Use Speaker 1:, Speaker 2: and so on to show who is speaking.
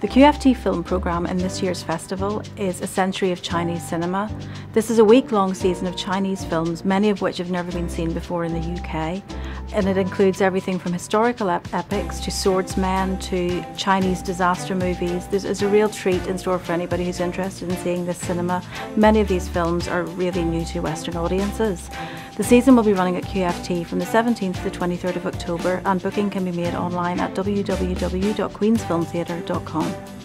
Speaker 1: The QFT film programme in this year's festival is A Century of Chinese Cinema. This is a week long season of Chinese films, many of which have never been seen before in the UK. And it includes everything from historical ep epics to swordsmen to Chinese disaster movies. There's, a real treat in store for anybody who's interested in seeing this cinema. Many of these films are really new to Western audiences. The season will be running at QFT from the 17th to the 23rd of October and booking can be made online at www.queensfilmtheatre.com.